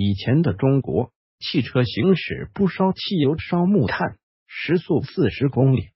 以前的中国，汽车行驶不烧汽油，烧木炭，时速四十公里。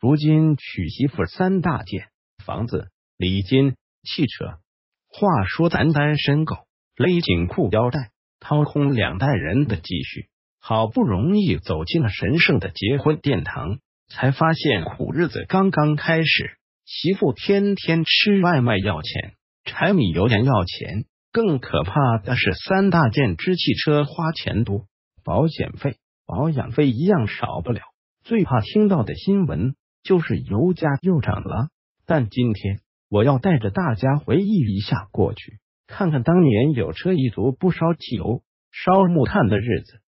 如今娶媳妇三大件：房子、礼金、汽车。话说咱单身狗勒紧裤腰带，掏空两代人的积蓄，好不容易走进了神圣的结婚殿堂，才发现苦日子刚刚开始。媳妇天天吃外卖要钱，柴米油盐要钱，更可怕的是三大件之汽车花钱多，保险费、保养费一样少不了。最怕听到的新闻。就是油价又涨了，但今天我要带着大家回忆一下过去，看看当年有车一族不烧汽油、烧木炭的日子。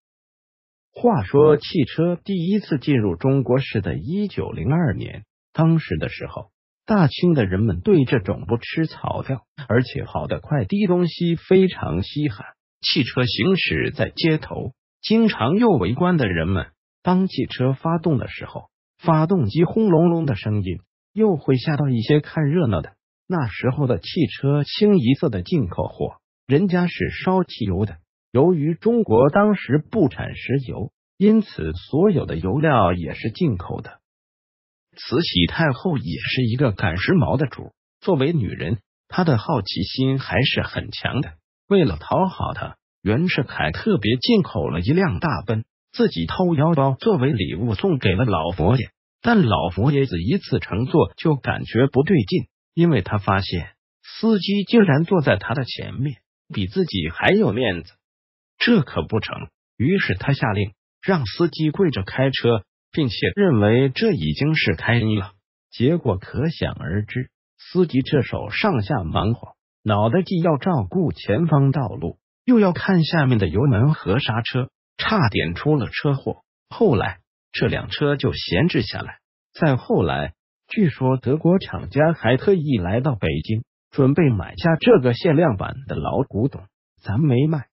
话说，汽车第一次进入中国是在一九零二年，当时的时候，大清的人们对这种不吃草料而且跑得快的东西非常稀罕。汽车行驶在街头，经常又围观的人们，当汽车发动的时候。发动机轰隆隆的声音，又会吓到一些看热闹的。那时候的汽车清一色的进口货，人家是烧汽油的。由于中国当时不产石油，因此所有的油料也是进口的。慈禧太后也是一个赶时髦的主，作为女人，她的好奇心还是很强的。为了讨好她，袁世凯特别进口了一辆大奔。自己掏腰包作为礼物送给了老佛爷，但老佛爷子一次乘坐就感觉不对劲，因为他发现司机竟然坐在他的前面，比自己还有面子，这可不成。于是他下令让司机跪着开车，并且认为这已经是开恩了。结果可想而知，司机这手上下忙活，脑袋既要照顾前方道路，又要看下面的油门和刹车。差点出了车祸，后来这辆车就闲置下来。再后来，据说德国厂家还特意来到北京，准备买下这个限量版的老古董，咱没卖。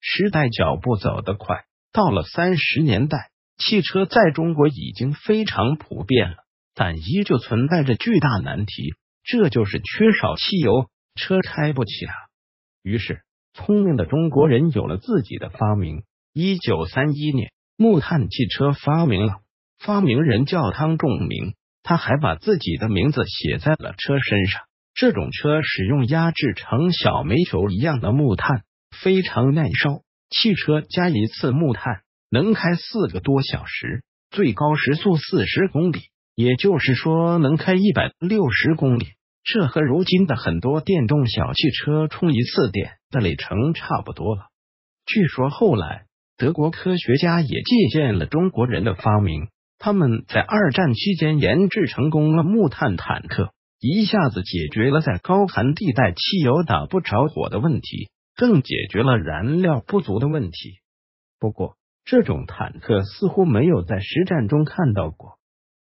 时代脚步走得快，到了三十年代，汽车在中国已经非常普遍了，但依旧存在着巨大难题，这就是缺少汽油，车开不起啊。于是。聪明的中国人有了自己的发明。一九三一年，木炭汽车发明了，发明人叫汤仲明，他还把自己的名字写在了车身上。这种车使用压制成小煤球一样的木炭，非常耐烧。汽车加一次木炭能开四个多小时，最高时速四十公里，也就是说能开一百六十公里。这和如今的很多电动小汽车充一次电的里程差不多了。据说后来德国科学家也借鉴了中国人的发明，他们在二战期间研制成功了木炭坦克，一下子解决了在高寒地带汽油打不着火的问题，更解决了燃料不足的问题。不过，这种坦克似乎没有在实战中看到过。